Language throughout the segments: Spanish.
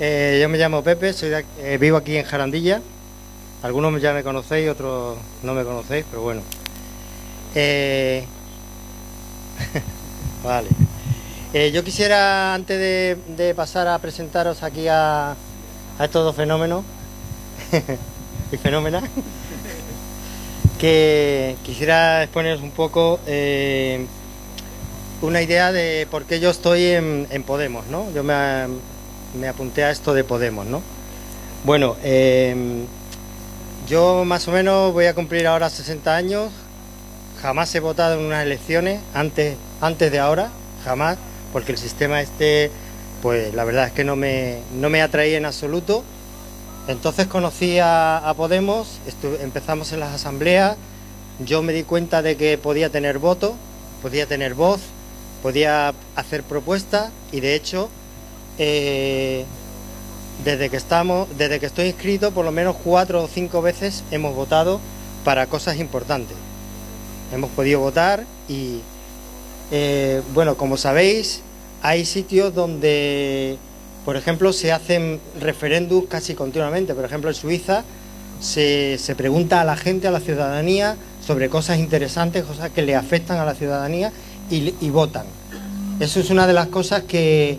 Eh, yo me llamo Pepe, soy eh, vivo aquí en Jarandilla. Algunos ya me conocéis, otros no me conocéis, pero bueno. Eh, vale. yo quisiera, antes de, pasar a presentaros aquí a, estos dos fenómenos y fenómenas, que quisiera exponeros un poco una idea de por qué yo estoy en, Podemos, ¿no? Yo me, apunté a esto de Podemos, ¿no? Bueno, em, yo más o menos voy a cumplir ahora 60 años, jamás he votado en unas elecciones antes, antes de ahora, jamás, porque el sistema este, pues la verdad es que no me, no me atraía en absoluto. Entonces conocí a, Podemos, empezamos en las asambleas, yo me di cuenta de que podía tener voto, podía tener voz, podía hacer propuestas y de hecho eh, desde que estamos, desde que estoy inscrito, por lo menos cuatro o cinco veces hemos votado para cosas importantes. Hemos podido votar y eh, bueno, como sabéis, hay sitios donde, por ejemplo, se hacen referéndums casi continuamente. Por ejemplo, en Suiza se, se pregunta a la gente, a la ciudadanía, sobre cosas interesantes, cosas que le afectan a la ciudadanía y, votan. Eso es una de las cosas que,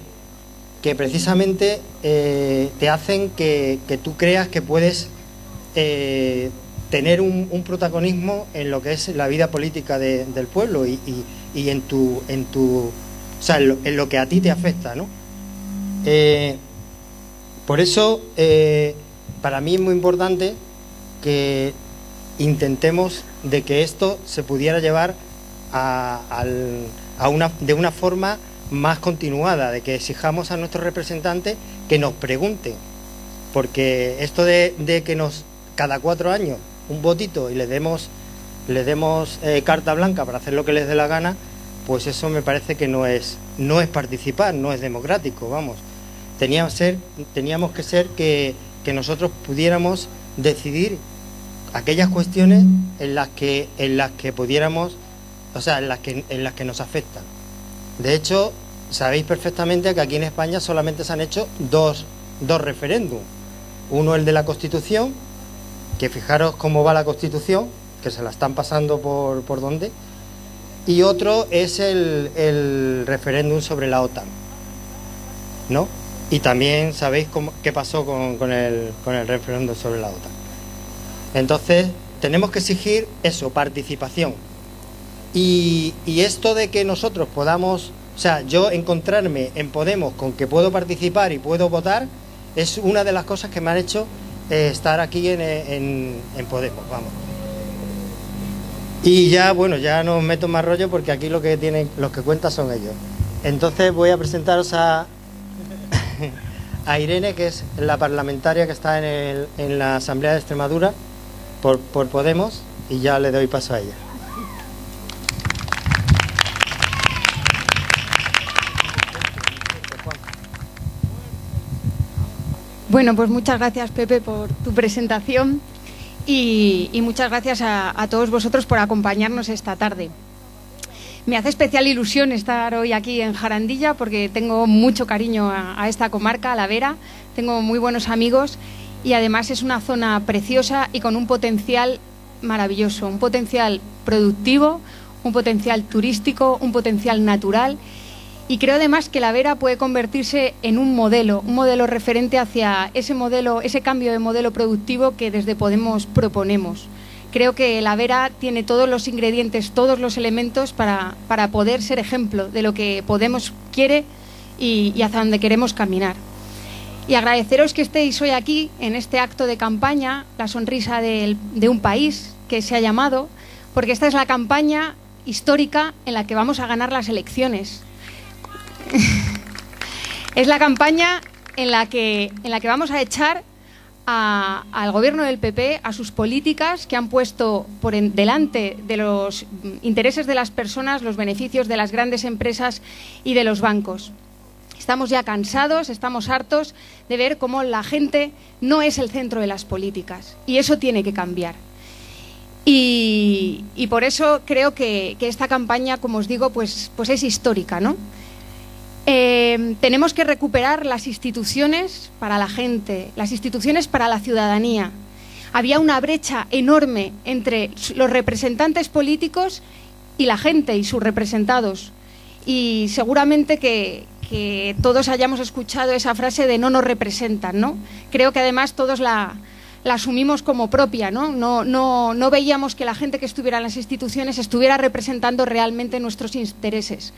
que precisamente eh, te hacen que, tú creas que puedes eh, tener un, protagonismo en lo que es la vida política del pueblo y, en tu en tu o sea, en lo, que a ti te afecta, ¿no? Eh, por eso, para mí es muy importante que intentemos de que esto se pudiera llevar a, una, de una forma más continuada, de que exijamos a nuestros representantes que nos pregunten, porque esto de, que nos cada cuatro años un votito y le demos, le demos eh, carta blanca para hacer lo que les dé la gana, pues eso me parece que no es, no es participar, no es democrático, vamos. Teníamos, ser, teníamos que ser que, que nosotros pudiéramos decidir aquellas cuestiones en las que, en las que pudiéramos o sea, en las que, en las que nos afectan. De hecho, sabéis perfectamente que aquí en España solamente se han hecho dos, dos referéndums. Uno el de la Constitución, que fijaros cómo va la Constitución, que se la están pasando por, por dónde, y otro es el, el referéndum sobre la OTAN. ¿No? Y también sabéis cómo, qué pasó con, con, el, con el referéndum sobre la OTAN. Entonces, tenemos que exigir eso, participación, y, esto de que nosotros podamos, o sea, yo encontrarme en Podemos con que puedo participar y puedo votar, es una de las cosas que me han hecho eh, estar aquí en, Podemos, vamos. Y ya, bueno, ya no meto más rollo porque aquí lo que tienen, los que cuentan son ellos. Entonces voy a presentaros a, a Irene, que es la parlamentaria que está en, en la Asamblea de Extremadura por, por Podemos, y ya le doy paso a ella. Bueno, pues muchas gracias Pepe por tu presentación y, muchas gracias a, todos vosotros por acompañarnos esta tarde. Me hace especial ilusión estar hoy aquí en Jarandilla porque tengo mucho cariño a, esta comarca, a La Vera, tengo muy buenos amigos y además es una zona preciosa y con un potencial maravilloso, un potencial productivo, un potencial turístico, un potencial natural y creo además que la Vera puede convertirse en un modelo, un modelo referente hacia ese modelo, ese cambio de modelo productivo que desde Podemos proponemos. Creo que la Vera tiene todos los ingredientes, todos los elementos para, poder ser ejemplo de lo que Podemos quiere y, hacia donde queremos caminar. Y agradeceros que estéis hoy aquí en este acto de campaña, la sonrisa de un país que se ha llamado, porque esta es la campaña histórica en la que vamos a ganar las elecciones es la campaña en la que, en la que vamos a echar al gobierno del PP, a sus políticas que han puesto por delante de los intereses de las personas los beneficios de las grandes empresas y de los bancos. Estamos ya cansados, estamos hartos de ver cómo la gente no es el centro de las políticas y eso tiene que cambiar. Y, por eso creo que, esta campaña, como os digo, pues, pues es histórica, ¿no? Eh, tenemos que recuperar las instituciones para la gente, las instituciones para la ciudadanía. Había una brecha enorme entre los representantes políticos y la gente y sus representados. Y seguramente que, todos hayamos escuchado esa frase de no nos representan, ¿no? Creo que además todos la, la asumimos como propia, ¿no? No, ¿no? no veíamos que la gente que estuviera en las instituciones estuviera representando realmente nuestros intereses.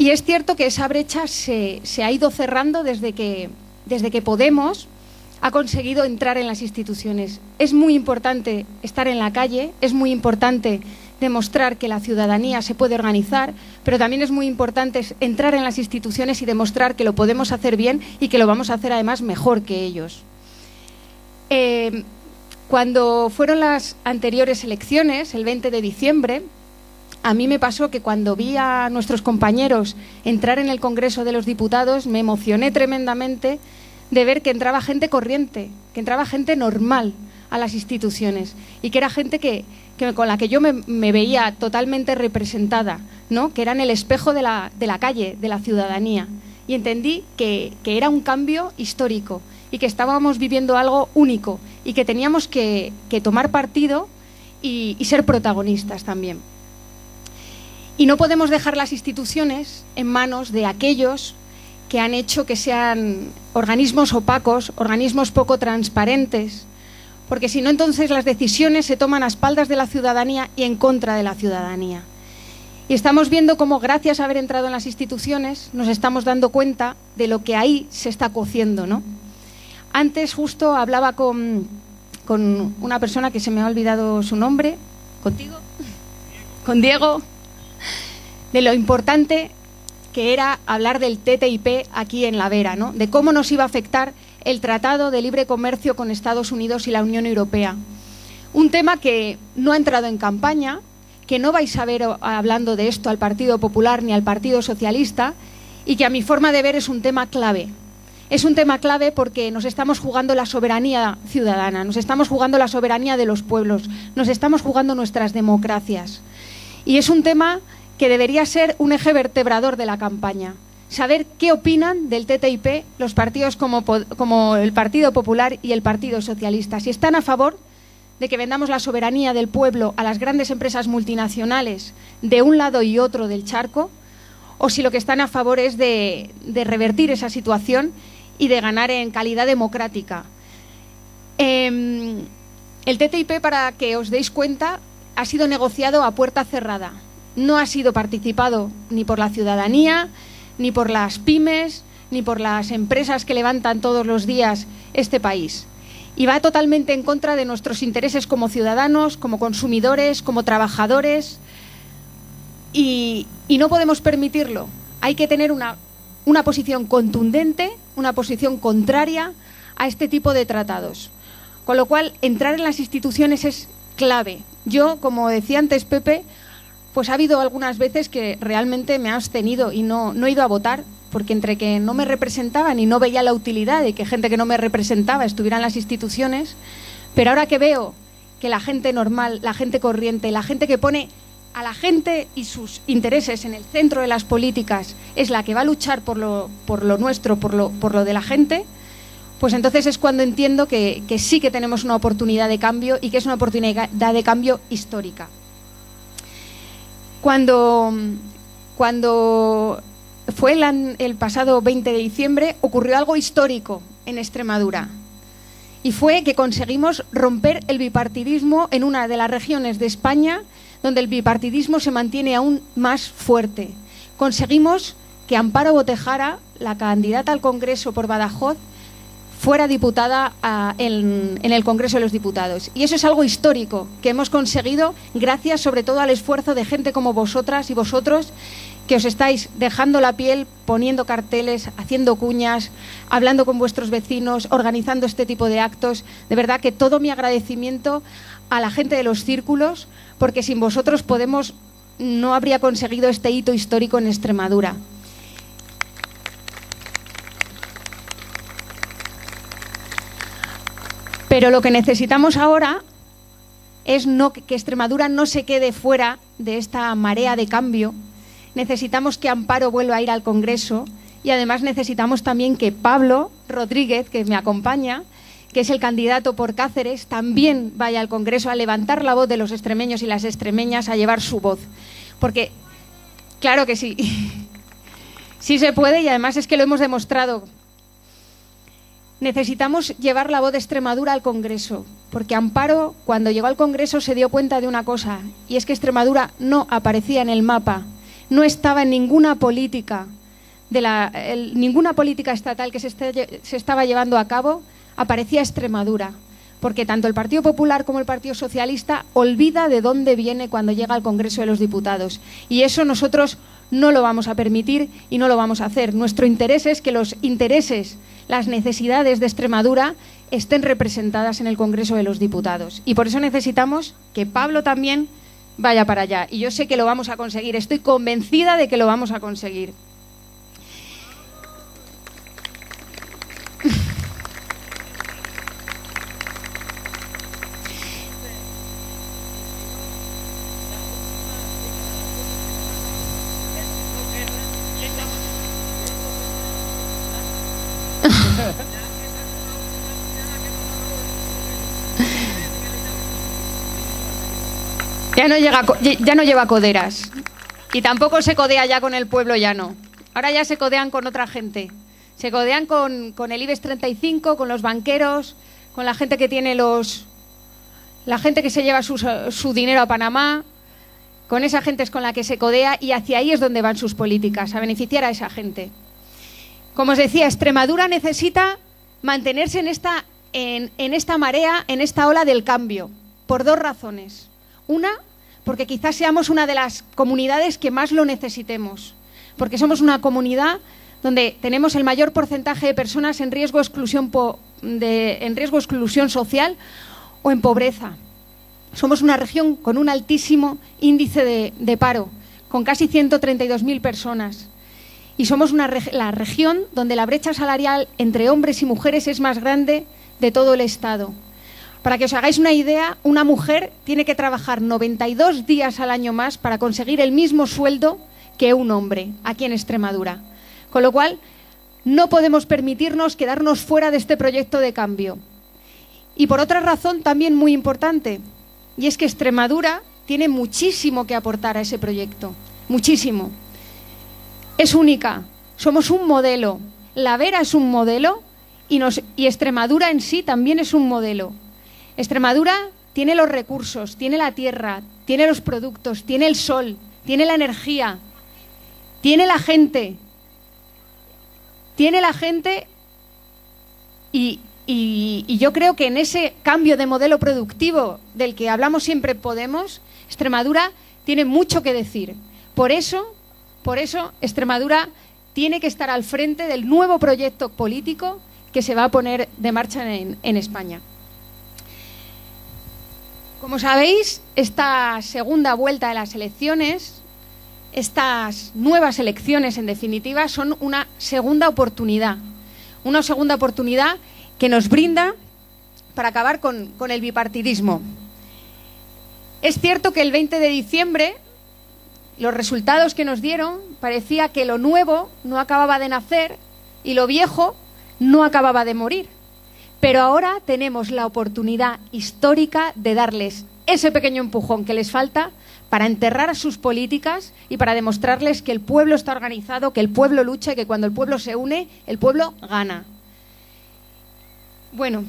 Y es cierto que esa brecha se, se ha ido cerrando desde que, desde que Podemos ha conseguido entrar en las instituciones. Es muy importante estar en la calle, es muy importante demostrar que la ciudadanía se puede organizar, pero también es muy importante entrar en las instituciones y demostrar que lo podemos hacer bien y que lo vamos a hacer además mejor que ellos. Eh, cuando fueron las anteriores elecciones, el 20 de diciembre, a mí me pasó que cuando vi a nuestros compañeros entrar en el Congreso de los Diputados, me emocioné tremendamente de ver que entraba gente corriente, que entraba gente normal a las instituciones y que era gente con la que yo me, veía totalmente representada, ¿no? que eran el espejo de la, calle, de la ciudadanía. Y entendí que, era un cambio histórico y que estábamos viviendo algo único y que teníamos que, tomar partido y ser protagonistas también. Y no podemos dejar las instituciones en manos de aquellos que han hecho que sean organismos opacos, organismos poco transparentes, porque si no entonces las decisiones se toman a espaldas de la ciudadanía y en contra de la ciudadanía. Y estamos viendo cómo gracias a haber entrado en las instituciones nos estamos dando cuenta de lo que ahí se está cociendo, ¿no? Antes justo hablaba con, con una persona que se me ha olvidado su nombre, contigo, con Diego, de lo importante que era hablar del TTIP aquí en La Vera, ¿no? De cómo nos iba a afectar el Tratado de Libre Comercio con Estados Unidos y la Unión Europea. Un tema que no ha entrado en campaña, que no vais a ver hablando de esto al Partido Popular ni al Partido Socialista y que a mi forma de ver es un tema clave. Es un tema clave porque nos estamos jugando la soberanía ciudadana, nos estamos jugando la soberanía de los pueblos, nos estamos jugando nuestras democracias. Y es un tema que debería ser un eje vertebrador de la campaña saber qué opinan del TTIP los partidos como, el Partido Popular y el Partido Socialista. Si están a favor de que vendamos la soberanía del pueblo a las grandes empresas multinacionales de un lado y otro del charco, o si lo que están a favor es de, revertir esa situación y de ganar en calidad democrática. Em, el TTIP, para que os deis cuenta, ha sido negociado a puerta cerrada. No ha sido participado ni por la ciudadanía, ni por las pymes, ni por las empresas que levantan todos los días este país. Y va totalmente en contra de nuestros intereses como ciudadanos, como consumidores, como trabajadores. Y, no podemos permitirlo. Hay que tener una, una posición contundente, una posición contraria a este tipo de tratados. Con lo cual, entrar en las instituciones es clave. Yo, como decía antes Pepe, pues ha habido algunas veces que realmente me ha abstenido y no, no he ido a votar, porque entre que no me representaban y no veía la utilidad de que gente que no me representaba estuviera en las instituciones, pero ahora que veo que la gente normal, la gente corriente, la gente que pone a la gente y sus intereses en el centro de las políticas es la que va a luchar por lo, por lo nuestro, por lo, por lo de la gente, pues entonces es cuando entiendo que, que sí que tenemos una oportunidad de cambio y que es una oportunidad de cambio histórica. Cuando, cuando fue el, el pasado 20 de diciembre, ocurrió algo histórico en Extremadura. Y fue que conseguimos romper el bipartidismo en una de las regiones de España donde el bipartidismo se mantiene aún más fuerte. Conseguimos que Amparo Botejara, la candidata al Congreso por Badajoz, fuera diputada ah, en, el Congreso de los Diputados. Y eso es algo histórico que hemos conseguido gracias sobre todo al esfuerzo de gente como vosotras y vosotros que os estáis dejando la piel, poniendo carteles, haciendo cuñas, hablando con vuestros vecinos, organizando este tipo de actos. De verdad que todo mi agradecimiento a la gente de los círculos, porque sin vosotros Podemos no habría conseguido este hito histórico en Extremadura. Pero lo que necesitamos ahora es que Extremadura no se quede fuera de esta marea de cambio necesitamos que Amparo vuelva a ir al Congreso y además necesitamos también que Pablo Rodríguez, que me acompaña, que es el candidato por Cáceres, también vaya al Congreso a levantar la voz de los extremeños y las extremeñas, a llevar su voz. Porque, claro que sí, sí se puede y además es que lo hemos demostrado. Necesitamos llevar la voz de Extremadura al Congreso, porque Amparo, cuando llegó al Congreso, se dio cuenta de una cosa, y es que Extremadura no aparecía en el mapa, no estaba en ninguna política, de la, ninguna política estatal que se, se estaba llevando a cabo aparecía Extremadura, porque tanto el Partido Popular como el Partido Socialista olvida de dónde viene cuando llega al Congreso de los Diputados. Y eso nosotros no lo vamos a permitir y no lo vamos a hacer. Nuestro interés es que los intereses, las necesidades de Extremadura estén representadas en el Congreso de los Diputados. Y por eso necesitamos que Pablo también vaya para allá. Y yo sé que lo vamos a conseguir, estoy convencida de que lo vamos a conseguir. No, ya no lleva coderas. Y tampoco se codea ya con el pueblo llano. Ahora ya se codean con otra gente. Se codean con, con el IBEX 35, con los banqueros, con la gente que tiene los. la gente que se lleva su, su dinero a Panamá. Con esa gente es con la que se codea y hacia ahí es donde van sus políticas, a beneficiar a esa gente. Como os decía, Extremadura necesita mantenerse en esta, en, en esta marea, en esta ola del cambio, por dos razones. Una, porque quizás seamos una de las comunidades que más lo necesitemos, porque somos una comunidad donde tenemos el mayor porcentaje de personas en riesgo de exclusión, en riesgo exclusión social o en pobreza. Somos una región con un altísimo índice de, de paro, con casi 132.000 personas. Y somos una, la región donde la brecha salarial entre hombres y mujeres es más grande de todo el Estado. Para que os hagáis una idea, una mujer tiene que trabajar 92 días al año más para conseguir el mismo sueldo que un hombre aquí en Extremadura. Con lo cual, no podemos permitirnos quedarnos fuera de este proyecto de cambio. Y por otra razón también muy importante, y es que Extremadura tiene muchísimo que aportar a ese proyecto, muchísimo. Es única, somos un modelo, La Vera es un modelo y, y Extremadura en sí también es un modelo. Extremadura tiene los recursos, tiene la tierra, tiene los productos, tiene el sol, tiene la energía, tiene la gente. Tiene la gente y, yo creo que en ese cambio de modelo productivo del que hablamos siempre Podemos, Extremadura tiene mucho que decir. Por eso, por eso Extremadura tiene que estar al frente del nuevo proyecto político que se va a poner de marcha en España. Como sabéis, esta segunda vuelta de las elecciones, estas nuevas elecciones en definitiva, son una segunda oportunidad. Una segunda oportunidad que nos brinda para acabar con, el bipartidismo. Es cierto que el 20 de diciembre los resultados que nos dieron parecía que lo nuevo no acababa de nacer y lo viejo no acababa de morir. Pero ahora tenemos la oportunidad histórica de darles ese pequeño empujón que les falta para enterrar sus políticas y para demostrarles que el pueblo está organizado, que el pueblo lucha y que cuando el pueblo se une, el pueblo gana. Bueno,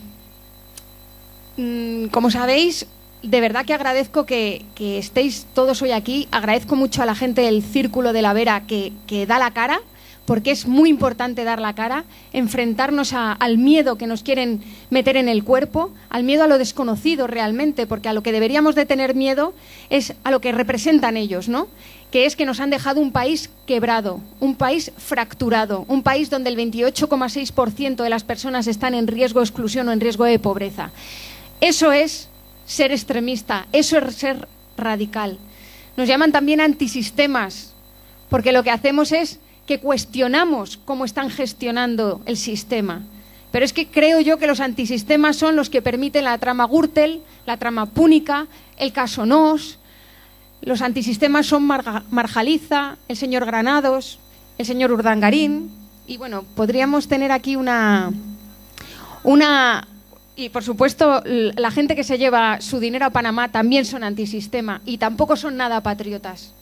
mm, como sabéis, de verdad que agradezco que, estéis todos hoy aquí. Agradezco mucho a la gente del Círculo de la Vera que da la cara porque es muy importante dar la cara, enfrentarnos al miedo que nos quieren meter en el cuerpo, al miedo a lo desconocido realmente, porque a lo que deberíamos de tener miedo es a lo que representan ellos, ¿no? que es que nos han dejado un país quebrado, un país fracturado, un país donde el 28,6% de las personas están en riesgo de exclusión o en riesgo de pobreza. Eso es ser extremista, eso es ser radical. Nos llaman también antisistemas, porque lo que hacemos es que cuestionamos cómo están gestionando el sistema. Pero es que creo yo que los antisistemas son los que permiten la trama Gürtel, la trama Púnica, el caso Nos, Los antisistemas son Marjaliza, el señor Granados, el señor Urdangarín. Y bueno, podríamos tener aquí una, una. Y por supuesto, la gente que se lleva su dinero a Panamá también son antisistema y tampoco son nada patriotas.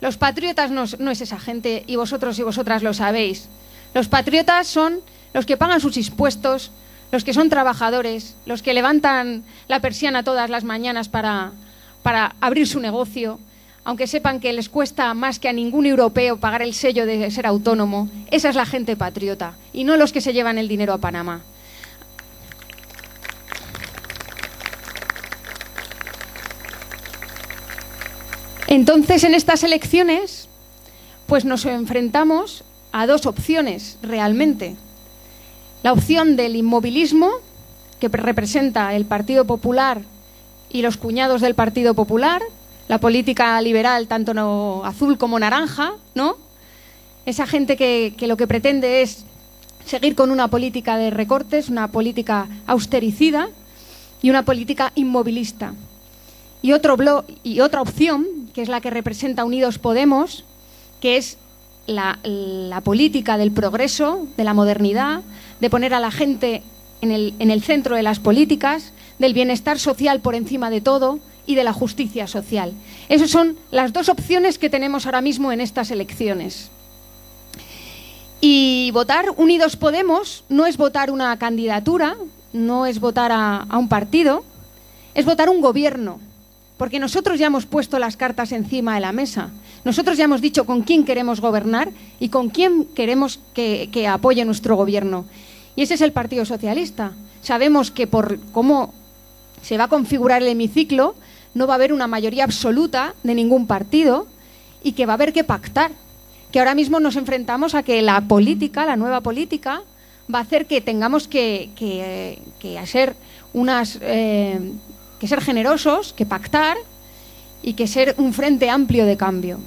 Los patriotas no, es esa gente y vosotros y vosotras lo sabéis. Los patriotas son los que pagan sus impuestos, los que son trabajadores, los que levantan la persiana todas las mañanas para, para abrir su negocio, aunque sepan que les cuesta más que a ningún europeo pagar el sello de ser autónomo, esa es la gente patriota y no los que se llevan el dinero a Panamá. Entonces, en estas elecciones, pues nos enfrentamos a dos opciones realmente. La opción del inmovilismo, que representa el Partido Popular y los cuñados del Partido Popular, la política liberal tanto azul como naranja, ¿no? Esa gente que, que lo que pretende es seguir con una política de recortes, una política austericida y una política inmovilista. Y, otro y otra opción, que es la que representa Unidos Podemos, que es la, política del progreso, de la modernidad, de poner a la gente en el, en el centro de las políticas, del bienestar social por encima de todo y de la justicia social. Esas son las dos opciones que tenemos ahora mismo en estas elecciones. Y votar Unidos Podemos no es votar una candidatura, no es votar a, a un partido, es votar un gobierno, porque nosotros ya hemos puesto las cartas encima de la mesa. Nosotros ya hemos dicho con quién queremos gobernar y con quién queremos que, que apoye nuestro gobierno. Y ese es el Partido Socialista. Sabemos que por cómo se va a configurar el hemiciclo, no va a haber una mayoría absoluta de ningún partido y que va a haber que pactar. Que ahora mismo nos enfrentamos a que la política, la nueva política, va a hacer que tengamos que, que, ser unas eh, que ser generosos, que pactar y que ser un frente amplio de cambio.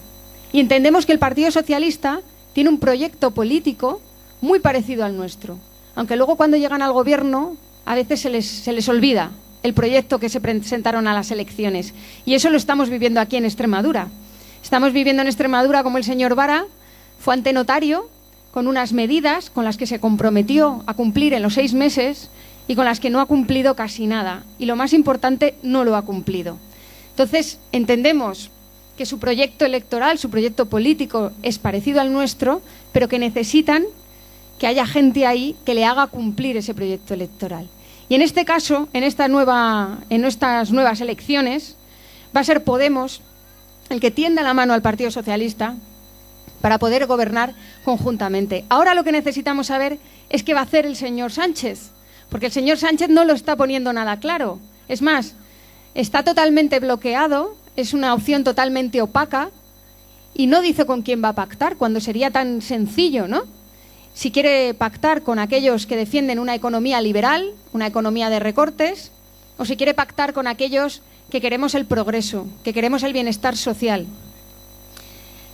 Y entendemos que el Partido Socialista tiene un proyecto político muy parecido al nuestro, aunque luego cuando llegan al gobierno a veces se les, se les olvida el proyecto que se presentaron a las elecciones. Y eso lo estamos viviendo aquí en Extremadura. Estamos viviendo en Extremadura como el señor Vara fue ante notario con unas medidas con las que se comprometió a cumplir en los seis meses y con las que no ha cumplido casi nada. Y lo más importante, no lo ha cumplido. Entonces, entendemos que su proyecto electoral, su proyecto político es parecido al nuestro, pero que necesitan que haya gente ahí que le haga cumplir ese proyecto electoral. Y en este caso, en, esta nueva, estas nuevas elecciones, va a ser Podemos el que tienda la mano al Partido Socialista para poder gobernar conjuntamente. Ahora lo que necesitamos saber es qué va a hacer el señor Sánchez, porque el señor Sánchez no lo está poniendo nada claro. Es más, está totalmente bloqueado, es una opción totalmente opaca y no dice con quién va a pactar, cuando sería tan sencillo, ¿no? si quiere pactar con aquellos que defienden una economía liberal, una economía de recortes, o si quiere pactar con aquellos que queremos el progreso, que queremos el bienestar social.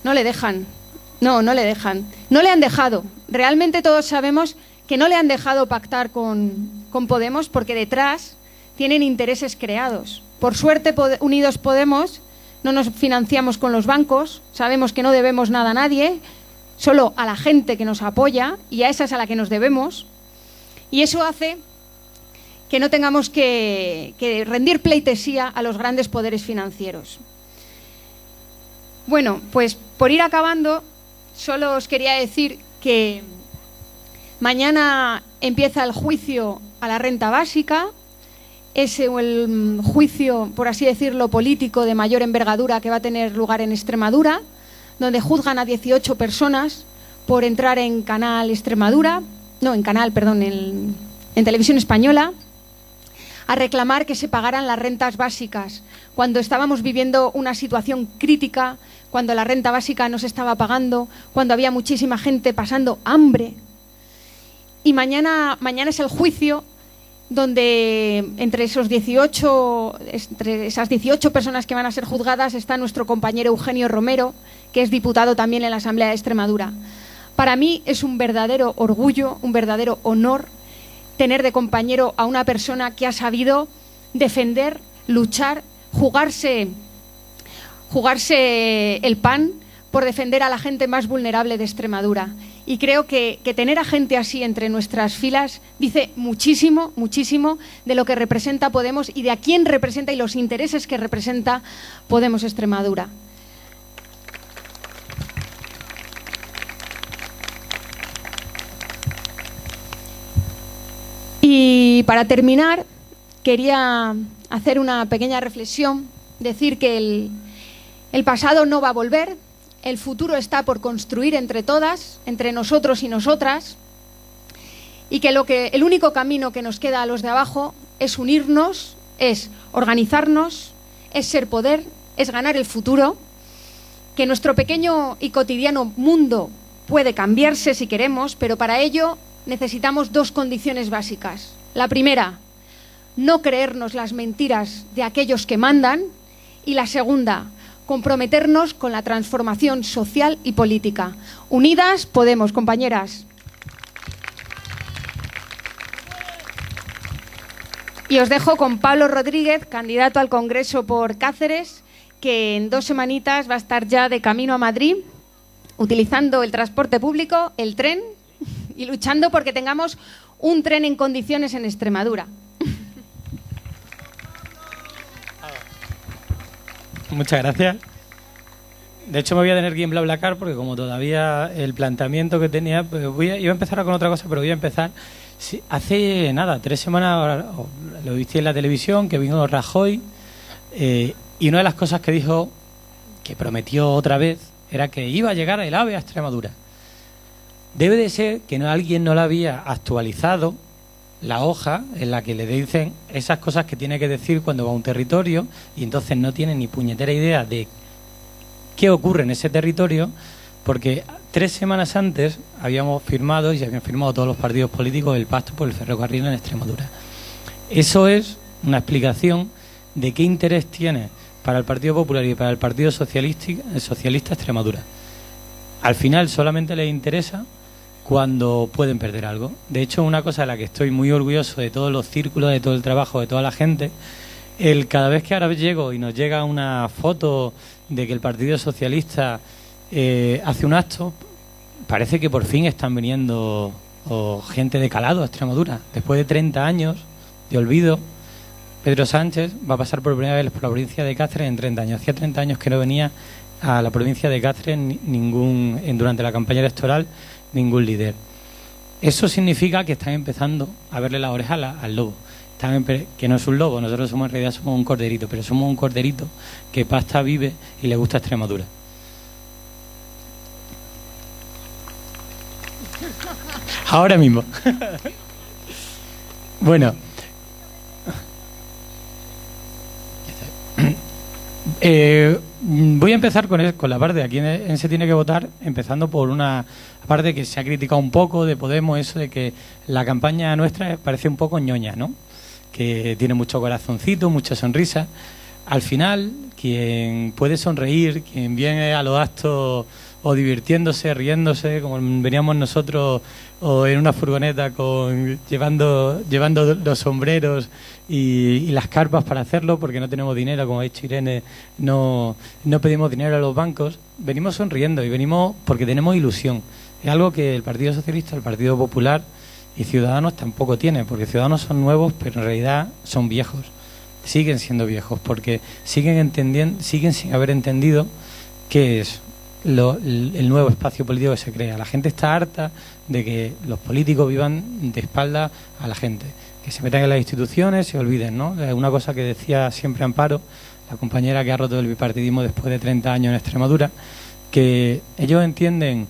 No le dejan, no, no le dejan, no le han dejado. Realmente todos sabemos que no le han dejado pactar con, con Podemos porque detrás tienen intereses creados. Por suerte, Unidos Podemos no nos financiamos con los bancos, sabemos que no debemos nada a nadie, solo a la gente que nos apoya y a esa es a la que nos debemos. Y eso hace que no tengamos que, rendir pleitesía a los grandes poderes financieros. Bueno, pues por ir acabando, solo os quería decir que mañana empieza el juicio a la renta básica, es el juicio, por así decirlo, político de mayor envergadura que va a tener lugar en Extremadura donde juzgan a 18 personas por entrar en Canal Extremadura, no, en Canal, perdón, en, Televisión Española, a reclamar que se pagaran las rentas básicas, cuando estábamos viviendo una situación crítica, cuando la renta básica no se estaba pagando, cuando había muchísima gente pasando hambre. Y mañana, mañana es el juicio donde entre esos 18, entre esas 18 personas que van a ser juzgadas está nuestro compañero Eugenio Romero, que es diputado también en la Asamblea de Extremadura. Para mí es un verdadero orgullo, un verdadero honor tener de compañero a una persona que ha sabido defender, luchar, jugarse jugarse el pan por defender a la gente más vulnerable de Extremadura. Y creo que, tener a gente así entre nuestras filas dice muchísimo, muchísimo de lo que representa Podemos y de a quién representa y los intereses que representa Podemos Extremadura. Y para terminar, quería hacer una pequeña reflexión, decir que el, pasado no va a volver, el futuro está por construir entre todas, entre nosotros y nosotras, y que, lo que el único camino que nos queda a los de abajo es unirnos, es organizarnos, es ser poder, es ganar el futuro, que nuestro pequeño y cotidiano mundo puede cambiarse si queremos, pero para ello necesitamos dos condiciones básicas. La primera, no creernos las mentiras de aquellos que mandan, y la segunda, comprometernos con la transformación social y política. Unidas podemos, compañeras. Y os dejo con Pablo Rodríguez, candidato al Congreso por Cáceres, que en dos semanitas va a estar ya de camino a Madrid, utilizando el transporte público, el tren, y luchando porque tengamos un tren en condiciones en Extremadura. Muchas gracias. De hecho, me voy a tener que ir porque como todavía el planteamiento que tenía, pues voy a, iba a empezar con otra cosa, pero voy a empezar. hace nada, tres semanas lo viste en la televisión, que vino Rajoy, eh, y una de las cosas que dijo, que prometió otra vez, era que iba a llegar el AVE a Extremadura. Debe de ser que alguien no la había actualizado la hoja en la que le dicen esas cosas que tiene que decir cuando va a un territorio y entonces no tiene ni puñetera idea de qué ocurre en ese territorio porque tres semanas antes habíamos firmado y habían firmado todos los partidos políticos el pacto por el ferrocarril en Extremadura. Eso es una explicación de qué interés tiene para el Partido Popular y para el Partido Socialista, Socialista Extremadura. Al final solamente les interesa cuando pueden perder algo. De hecho, una cosa de la que estoy muy orgulloso de todos los círculos, de todo el trabajo, de toda la gente, el cada vez que ahora llego y nos llega una foto de que el Partido Socialista eh, hace un acto, parece que por fin están viniendo gente de calado a Extremadura. Después de 30 años de olvido, Pedro Sánchez va a pasar por primera vez por la provincia de Cáceres en 30 años. Hacía 30 años que no venía a la provincia de Cáceres ningún, durante la campaña electoral ningún líder. Eso significa que están empezando a verle la oreja al lobo. que no es un lobo, nosotros somos en realidad somos un corderito, pero somos un corderito que pasta vive y le gusta Extremadura. Ahora mismo. bueno. Eh, voy a empezar con, con la parte de aquí en se tiene que votar, empezando por una parte que se ha criticado un poco de Podemos, eso de que la campaña nuestra parece un poco ñoña, ¿no? Que tiene mucho corazoncito, mucha sonrisa. Al final, quien puede sonreír, quien viene a los actos o divirtiéndose, riéndose, como veníamos nosotros, o en una furgoneta con, llevando, llevando los sombreros y, las carpas para hacerlo, porque no tenemos dinero, como ha dicho Irene, no, no pedimos dinero a los bancos, venimos sonriendo y venimos porque tenemos ilusión. Es algo que el Partido Socialista, el Partido Popular y Ciudadanos tampoco tienen, porque Ciudadanos son nuevos, pero en realidad son viejos. Siguen siendo viejos, porque siguen entendiendo, siguen sin haber entendido qué es el nuevo espacio político que se crea. La gente está harta de que los políticos vivan de espalda a la gente, que se metan en las instituciones y se olviden, ¿no? Una cosa que decía siempre Amparo, la compañera que ha roto el bipartidismo después de 30 años en Extremadura, que ellos entienden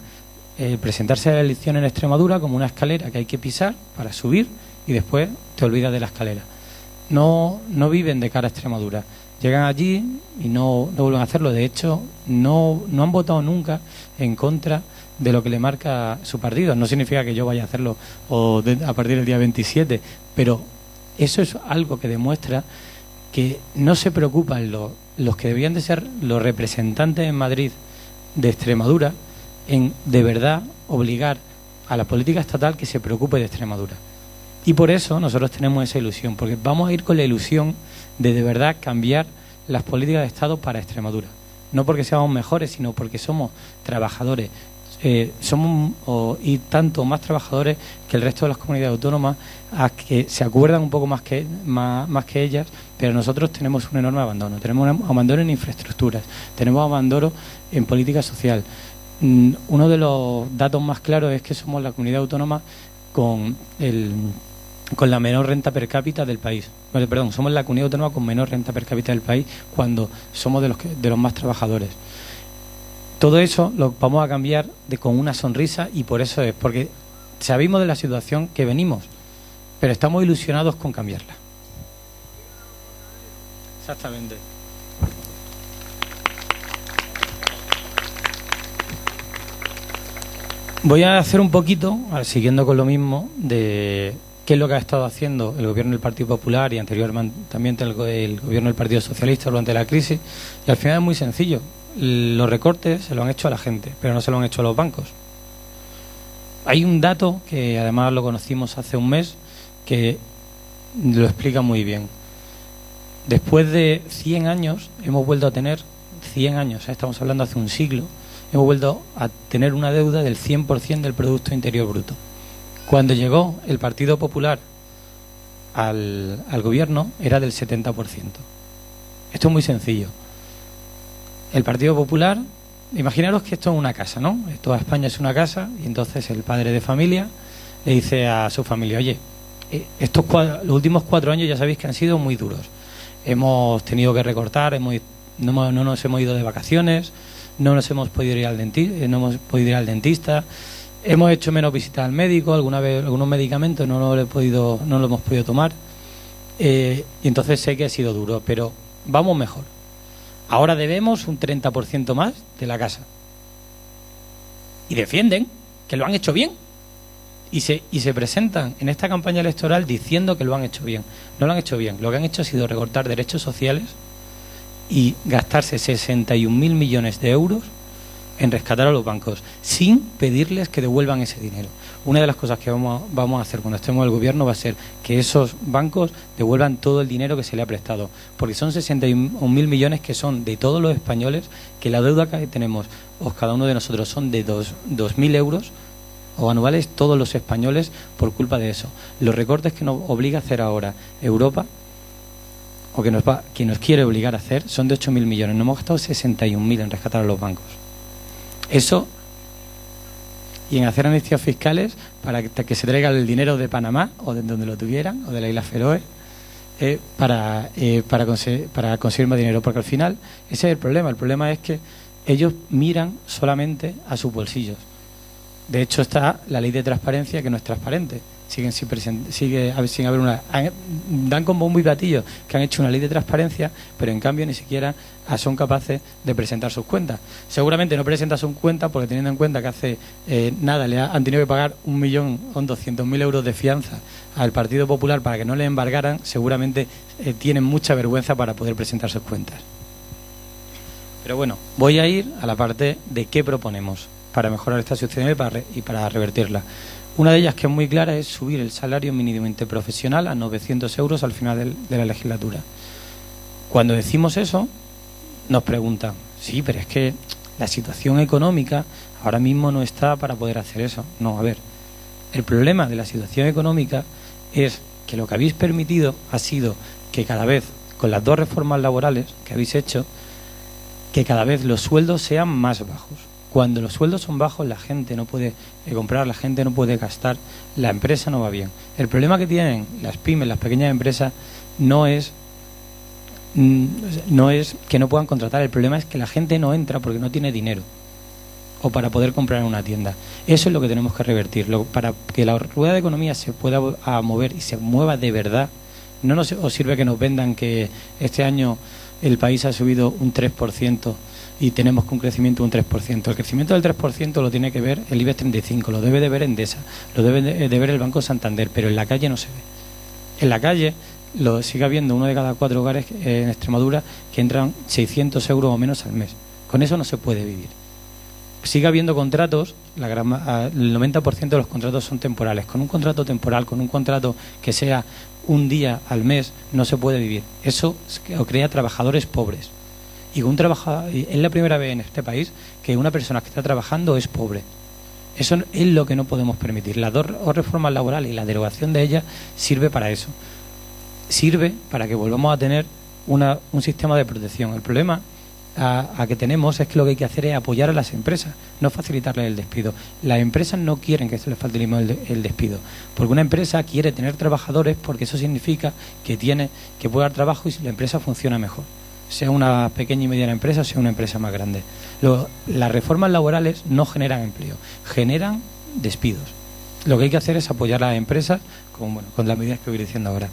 eh, presentarse a la elección en Extremadura como una escalera que hay que pisar para subir y después te olvidas de la escalera. No, no viven de cara a Extremadura llegan allí y no, no vuelven a hacerlo. De hecho, no, no han votado nunca en contra de lo que le marca su partido. No significa que yo vaya a hacerlo a partir del día 27, pero eso es algo que demuestra que no se preocupan los que debían de ser los representantes en Madrid de Extremadura en de verdad obligar a la política estatal que se preocupe de Extremadura. Y por eso nosotros tenemos esa ilusión, porque vamos a ir con la ilusión de de verdad cambiar las políticas de Estado para Extremadura. no porque seamos mejores, sino porque somos trabajadores. Eh, somos y tanto más trabajadores que el resto de las comunidades autónomas a que se acuerdan un poco más que más, que ellas pero nosotros tenemos un enorme abandono tenemos un abandono en infraestructuras tenemos abandono en política social mm, uno de los datos más claros es que somos la comunidad autónoma con el con la menor renta per cápita del país. perdón, somos la comunidad autónoma con menor renta per cápita del país cuando somos de los, de los más trabajadores. Todo eso lo vamos a cambiar de, con una sonrisa y por eso es, porque sabemos de la situación que venimos, pero estamos ilusionados con cambiarla. Exactamente. Voy a hacer un poquito, siguiendo con lo mismo, de qué es lo que ha estado haciendo el gobierno del Partido Popular y anteriormente el, gobierno del Partido Socialista durante la crisis. Y al final es muy sencillo. Los recortes se lo han hecho a la gente, pero no se lo han hecho a los bancos. Hay un dato que además lo conocimos hace un mes que lo explica muy bien. Después de 100 años hemos vuelto a tener 100 años, estamos hablando hace un siglo, hemos vuelto a tener una deuda del 100% del Producto Interior Bruto. Cuando llegó el Partido Popular al, gobierno era del 70%. Esto es muy sencillo. El Partido Popular, imaginaros que esto es una casa, ¿no? Toda España es una casa y entonces el padre de familia le dice a su familia, oye, eh, estos los últimos cuatro años ya sabéis que han sido muy duros. Hemos tenido que recortar, hemos, no, no, nos hemos ido de vacaciones, no nos hemos podido ir al dentista, eh, no hemos podido ir al dentista, Hemos hecho menos visitas al médico, alguna vez algunos medicamentos no lo, he podido, no lo hemos podido tomar. Eh, y entonces sé que ha sido duro, pero vamos mejor. Ahora debemos un 30% más de la casa. Y defienden que lo han hecho bien. Y se, y se presentan en esta campaña electoral diciendo que lo han hecho bien. No lo han hecho bien. Lo que han hecho ha sido recortar derechos sociales y gastarse 61.000 millones de euros en rescatar a los bancos sin pedirles que devuelvan ese dinero. Una de las cosas que vamos a, hacer cuando estemos en el gobierno va a ser que esos bancos devuelvan todo el dinero que se le ha prestado, porque son 61.000 millones que son de todos los españoles, que la deuda que tenemos, o cada uno de nosotros, son de 2.000 euros o anuales todos los españoles por culpa de eso. Los recortes que nos obliga a hacer ahora Europa o que nos va, que nos quiere obligar a hacer son de 8.000 millones. No hemos gastado 61.000 en rescatar a los bancos. Eso y en hacer amnistías fiscales para que, se traiga el dinero de Panamá o de donde lo tuvieran o de la isla Feroe eh, para, eh, para, conseguir, para conseguir más dinero. Porque al final ese es el problema. El problema es que ellos miran solamente a sus bolsillos. De hecho está la ley de transparencia que no es transparente siguen sin, sigue, sin haber una... dan con bombo y platillo que han hecho una ley de transparencia, pero en cambio ni siquiera son capaces de presentar sus cuentas. Seguramente no presentan sus cuentas porque teniendo en cuenta que hace eh, nada le han tenido que pagar un millón o doscientos mil euros de fianza al Partido Popular para que no le embargaran, seguramente eh, tienen mucha vergüenza para poder presentar sus cuentas. Pero bueno, voy a ir a la parte de qué proponemos para mejorar esta situación y para revertirla. Una de ellas que es muy clara es subir el salario mínimo interprofesional a 900 euros al final de la legislatura. Cuando decimos eso, nos preguntan, sí, pero es que la situación económica ahora mismo no está para poder hacer eso. No, a ver, el problema de la situación económica es que lo que habéis permitido ha sido que cada vez, con las dos reformas laborales que habéis hecho, que cada vez los sueldos sean más bajos. Cuando los sueldos son bajos, la gente no puede eh, comprar, la gente no puede gastar, la empresa no va bien. El problema que tienen las pymes, las pequeñas empresas, no es mm, no es que no puedan contratar, el problema es que la gente no entra porque no tiene dinero o para poder comprar en una tienda. Eso es lo que tenemos que revertir. para que la rueda de economía se pueda mover y se mueva de verdad, no nos os sirve que nos vendan que este año el país ha subido un 3% y tenemos un crecimiento de un 3%. El crecimiento del 3% lo tiene que ver el IBEX 35, lo debe de ver Endesa, lo debe de ver el Banco Santander, pero en la calle no se ve. En la calle lo sigue habiendo uno de cada cuatro hogares eh, en Extremadura que entran 600 euros o menos al mes. Con eso no se puede vivir. Sigue habiendo contratos, la gran, el 90% de los contratos son temporales. Con un contrato temporal, con un contrato que sea un día al mes, no se puede vivir. Eso crea trabajadores pobres Y un trabajador, es la primera vez en este país que una persona que está trabajando es pobre. Eso es lo que no podemos permitir. Las dos reformas laborales y la derogación de ellas sirve para eso. Sirve para que volvamos a tener una, un sistema de protección. El problema a, que tenemos es que lo que hay que hacer es apoyar a las empresas, no facilitarles el despido. Las empresas no quieren que se les falte el, despido, porque una empresa quiere tener trabajadores porque eso significa que tiene que puede dar trabajo y la empresa funciona mejor, sea una pequeña y mediana empresa sea una empresa más grande. las reformas laborales no generan empleo, generan despidos. Lo que hay que hacer es apoyar a las empresas con, bueno, con las medidas que voy diciendo ahora.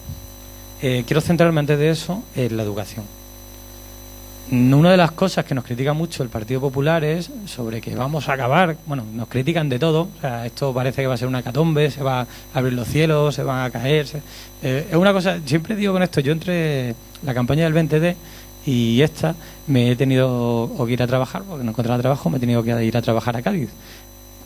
Eh, quiero centrarme antes de eso en la educación. Una de las cosas que nos critica mucho el Partido Popular es sobre que vamos a acabar, bueno, nos critican de todo, o sea, esto parece que va a ser una catombe, se va a abrir los cielos, se van a caer. Eh, es una cosa, siempre digo con esto, yo entre la campaña del 20D y esta me he tenido que ir a trabajar, porque no encontraba trabajo, me he tenido que ir a trabajar a Cádiz.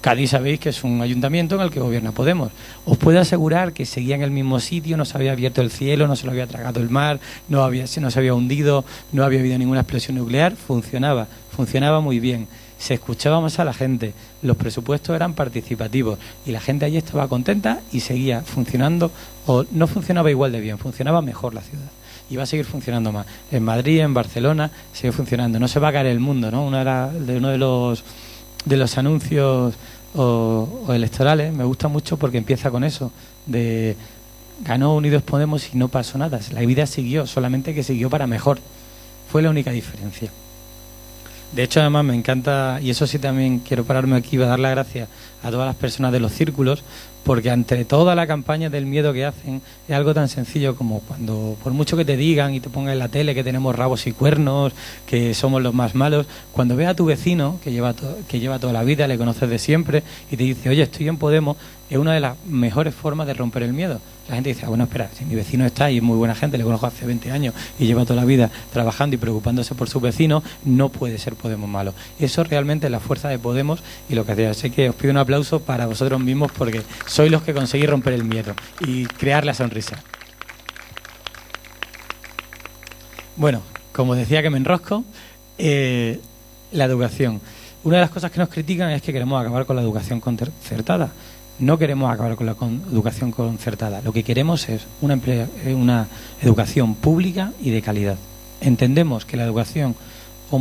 Cádiz sabéis que es un ayuntamiento en el que gobierna Podemos. Os puedo asegurar que seguía en el mismo sitio, no se había abierto el cielo, no se lo había tragado el mar, no, había, no se había hundido, no había habido ninguna explosión nuclear, funcionaba, funcionaba muy bien. Se escuchaba más a la gente, los presupuestos eran participativos y la gente allí estaba contenta y seguía funcionando, o no funcionaba igual de bien, funcionaba mejor la ciudad y va a seguir funcionando más. En Madrid, en Barcelona, sigue funcionando. No se va a caer el mundo, ¿no? Uno, de, uno de los de los anuncios o, electorales me gusta mucho porque empieza con eso, de ganó Unidos Podemos y no pasó nada. La vida siguió, solamente que siguió para mejor. Fue la única diferencia. De hecho, además me encanta, y eso sí también quiero pararme aquí y dar las gracias a todas las personas de los círculos, porque ante toda la campaña del miedo que hacen es algo tan sencillo como cuando por mucho que te digan y te pongan en la tele que tenemos rabos y cuernos, que somos los más malos, cuando ves a tu vecino que lleva que lleva toda la vida, le conoces de siempre y te dice, "Oye, estoy en Podemos", es una de las mejores formas de romper el miedo. La gente dice, ah, bueno, espera, si mi vecino está y es muy buena gente, le conozco hace 20 años y lleva toda la vida trabajando y preocupándose por su vecino, no puede ser Podemos malo. Eso realmente es la fuerza de Podemos y lo que hacía. Así que os pido un aplauso para vosotros mismos porque sois los que conseguís romper el miedo y crear la sonrisa. Bueno, como decía que me enrosco, eh, la educación. Una de las cosas que nos critican es que queremos acabar con la educación concertada. No queremos acabar con la educación concertada. Lo que queremos es una, eh, una educación pública y de calidad. Entendemos que la educación